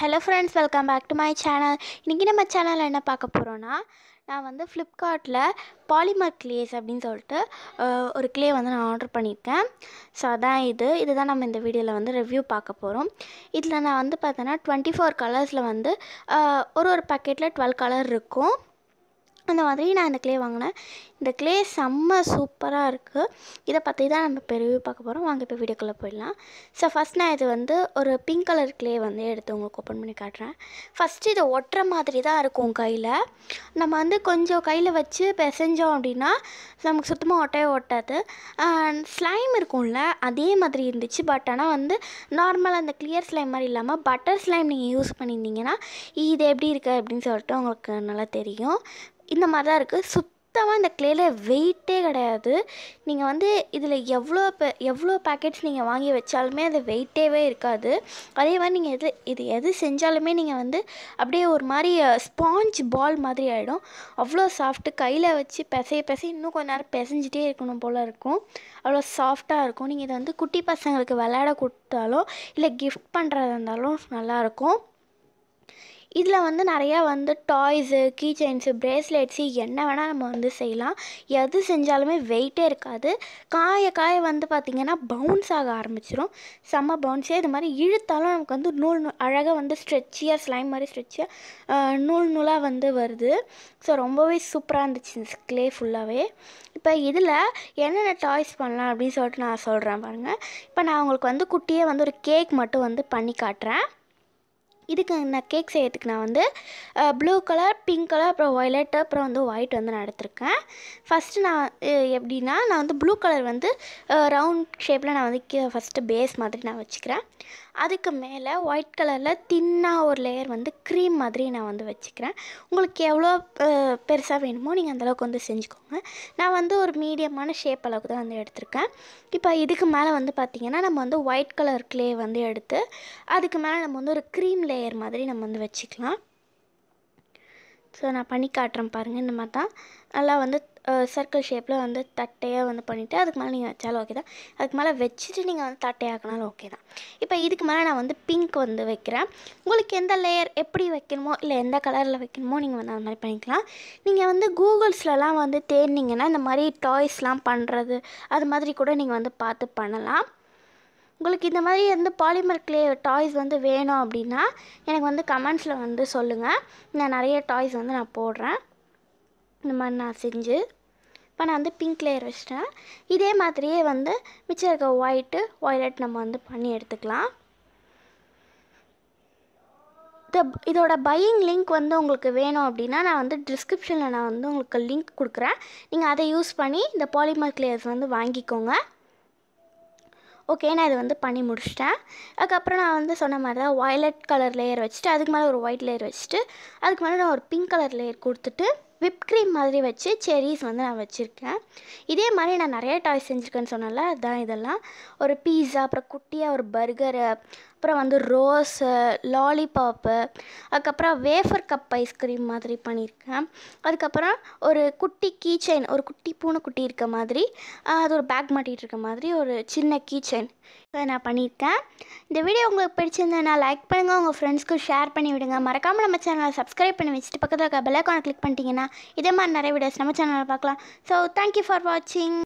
Hello friends welcome back to my channel இன்றைக்கி நம்ம சேனலில் என்ன பார்க்க போகிறோன்னா நான் வந்து ஃப்ளிப்கார்ட்டில் பாலிமர் கிளேஸ் அப்படின்னு சொல்லிட்டு ஒரு க்ளே வந்து நான் ஆர்டர் பண்ணியிருக்கேன். ஸோ அதான் இது. இதுதான் நம்ம இந்த வீடியோவில் வந்து ரிவ்யூ பார்க்க போகிறோம் இதில் நான் வந்து பார்த்தேன்னா டுவெண்ட்டி ஃபோர் கலர்ஸில் வந்து ஒரு ஒரு பேக்கெட்டில் டுவெல் கலர் இருக்கும். அந்த மாதிரி நான் இந்த க்ளே வாங்கினேன். இந்த க்ளே செம்ம சூப்பராக இருக்குது இதை பற்றி தான் நம்ம இப்போ ரிவ்யூ பார்க்க போகிறோம் வாங்க இப்போ வீடியோக்குள்ளே போயிடலாம். ஸோ ஃபஸ்ட் நான் இது வந்து ஒரு பிங்க் கலர் க்ளே வந்து எடுத்து உங்களுக்கு ஓப்பன் பண்ணி காட்டுறேன். ஃபஸ்ட்டு இதை ஒட்டுற மாதிரி தான் இருக்கும் கையில். நம்ம வந்து கொஞ்சம் கையில் வச்சு பிசைஞ்சோம் அப்படின்னா நமக்கு சுத்தமாக ஒட்டவே ஒட்டாது. ஸ்லைம் இருக்கும்ல அதே மாதிரி இருந்துச்சு. பட் ஆனால் வந்து நார்மலாக அந்த கிளியர் ஸ்லைம் மாதிரி இல்லாமல் பட்டர் ஸ்லைம் நீங்கள் யூஸ் பண்ணியிருந்தீங்கன்னா இது எப்படி இருக்குது அப்படின்னு சொல்லிட்டு உங்களுக்கு நல்லா தெரியும். இந்த மாதிரி தான் இருக்குது சுத்தமாக இந்த க்ளேல வெயிட்டே கிடையாது. நீங்கள் வந்து இதில் எவ்வளோ எவ்வளோ பேக்கெட்ஸ் நீங்கள் வாங்கி வச்சாலுமே அது வெயிட்டேவே இருக்காது. அதே மாதிரி நீங்கள் எது இது எது செஞ்சாலுமே நீங்கள் வந்து அப்படியே ஒரு மாதிரி ஸ்பாஞ்ச் பால் மாதிரி ஆகிடும் அவ்வளோ சாஃப்ட்டு கையில் வச்சு பிசைய பிசைய இன்னும் கொஞ்ச நேரம் பிசைஞ்சிட்டே இருக்கணும் போல் இருக்கும். அவ்வளோ சாஃப்டாக இருக்கும். நீங்கள் இதை வந்து குட்டி பசங்களுக்கு விளையாட கொடுத்தாலும் இல்லை கிஃப்ட் பண்ணுறதா இருந்தாலும் நல்லாயிருக்கும் இதில் வந்து நிறையா வந்து டாய்ஸு கீ செயின்ஸு ப்ரேஸ்லெட்ஸு என்ன வேணால் நம்ம வந்து செய்யலாம். எது செஞ்சாலுமே வெயிட்டே இருக்காது. காய காய வந்து பார்த்திங்கன்னா பவுன்ஸ் ஆக ஆரம்பிச்சிடும் செம்ம பவுன்ஸே இது மாதிரி இழுத்தாலும் நமக்கு வந்து நூல் நூல் அழகாக வந்து ஸ்ட்ரெச்சியாக ஸ்லைம் மாதிரி ஸ்ட்ரெச்சியாக நூல் நூலாக வந்து வருது. ஸோ ரொம்பவே சூப்பராக இருந்துச்சு இந்த க்ளே ஃபுல்லாகவே இப்போ இதில் என்னென்ன டாய்ஸ் பண்ணலாம் அப்படின்னு சொல்லிட்டு நான் சொல்கிறேன் பாருங்கள் இப்போ நான் உங்களுக்கு வந்து குட்டியே வந்து ஒரு கேக் மட்டும் வந்து பண்ணி காட்டுறேன். இதுக்கு நான் கேக் செய்யறதுக்கு நான் வந்து ப்ளூ கலர் பிங்க் கலர் அப்புறம் ஒய்லட் அப்புறம் வந்து ஒயிட் வந்து நான் எடுத்திருக்கேன். ஃபஸ்ட்டு நான் எப்படின்னா நான் வந்து ப்ளூ கலர் வந்து ரவுண்ட் ஷேப்பில் நான் வந்து ஃபஸ்ட்டு பேஸ் மாதிரி நான் வச்சுக்கிறேன். அதுக்கு மேலே ஒயிட் கலரில் தின்னாக ஒரு லேயர் வந்து க்ரீம் மாதிரி நான் வந்து வச்சுக்கிறேன். உங்களுக்கு எவ்வளோ பெருசாக வேணுமோ நீங்கள் அந்தளவுக்கு வந்து செஞ்சுக்கோங்க. நான் வந்து ஒரு மீடியமான ஷேப் அளவுக்கு தான் வந்து எடுத்திருக்கேன். இப்போ இதுக்கு மேலே வந்து பார்த்திங்கன்னா நம்ம வந்து ஒயிட் கலர் க்ளே வந்து எடுத்து அதுக்கு மேலே நம்ம வந்து ஒரு க்ரீம் லேயர் லேயர் மாதிரி நம்ம வந்து வச்சுக்கலாம். ஸோ நான் பண்ணி காட்டுறேன் பாருங்கள் இந்த மாதிரி தான். நல்லா வந்து சர்க்கிள் ஷேப்பில் வந்து தட்டையாக வந்து பண்ணிவிட்டு அதுக்கு மேலே நீங்கள் வச்சாலும் ஓகே தான். அதுக்கு மேலே வச்சுட்டு நீங்கள் வந்து தட்டையாக்கினாலும் ஓகே தான். இப்போ இதுக்கு மேலே நான் வந்து பிங்க் வந்து வைக்கிறேன். உங்களுக்கு எந்த லேயர் எப்படி வைக்கணுமோ இல்லை எந்த கலரில் வைக்கணுமோ நீங்கள் வந்து அந்த மாதிரி பண்ணிக்கலாம். நீங்கள் வந்து கூகுள்ஸ்லலாம் வந்து தேடினீங்கன்னா இந்த மாதிரி டாய்ஸ்லாம் பண்ணுறது அது மாதிரி கூட நீங்கள் வந்து பார்த்து பண்ணலாம். உங்களுக்கு இந்த மாதிரி வந்து பாலிமர் க்ளே டாய்ஸ் வந்து வேணும் அப்படின்னா எனக்கு வந்து கமெண்ட்ஸில் வந்து சொல்லுங்கள் நான் நிறைய டாய்ஸ் வந்து நான் போடுறேன். இந்த மாதிரி நான் செஞ்சு இப்போ நான் வந்து பிங்க் லேயர் வச்சிட்டேன். இதே மாதிரியே வந்து மிச்சம் இருக்க ஒயிட்டு ஒய்லட் நம்ம வந்து பண்ணி எடுத்துக்கலாம். இந்த இதோட பையிங் லிங்க் வந்து உங்களுக்கு வேணும் அப்படின்னா நான் வந்து டிஸ்கிரிப்ஷனில் நான் வந்து உங்களுக்கு லிங்க் கொடுக்குறேன். நீங்கள் அதை யூஸ் பண்ணி இந்த பாலிமர் கிளேயர்ஸ் வந்து வாங்கிக்கோங்க. ஓகே நான் இது வந்து பண்ணி முடிச்சிட்டேன். அதுக்கப்புறம் நான் வந்து சொன்ன மாதிரி தான் வயலட் கலர் லேயர் வச்சுட்டு அதுக்கு மேலே ஒரு ஒயிட் லேயர் வச்சுட்டு அதுக்கு மேலே நான் ஒரு பிங்க் கலர் லேயர் கொடுத்துட்டு விப் க்ரீம் மாதிரி வச்சு செரிஸ் வந்து நான் வச்சுருக்கேன். இதே மாதிரி நான் நிறைய டாய்ஸ் செஞ்சுருக்கேன்னு சொன்னல அதுதான் இதெல்லாம். ஒரு பீஸா அப்புறம் குட்டியாக ஒரு பர்கரு அப்புறம் வந்து ரோஸு லாலிபாப்பு அதுக்கப்புறம் வேஃபர் கப் ஐஸ்கிரீம் மாதிரி பண்ணியிருக்கேன். அதுக்கப்புறம் ஒரு குட்டி கீ செயின் ஒரு குட்டி பூனைக்குட்டி இருக்க மாதிரி அது ஒரு பேக் மாட்டிகிட்டு இருக்க மாதிரி ஒரு சின்ன கீ செயின் இதை நான் பண்ணியிருக்கேன். இந்த வீடியோ உங்களுக்கு பிடிச்சிருந்தேன்னா லைக் பண்ணுங்கள் உங்கள் ஃப்ரெண்ட்ஸ்க்கும் ஷேர் பண்ணி விடுங்க. மறக்காமல் நம்ம சேனலை சப்ஸ்கிரைப் பண்ணி வச்சுட்டு பக்கத்தில் இருக்க பெல் கிளிக் பண்ணிட்டீங்கன்னா இதே மாதிரி நிறைய வீடியோஸ் நம்ம சேனலில் பார்க்கலாம். ஸோ தேங்க்யூ ஃபார் வாட்சிங்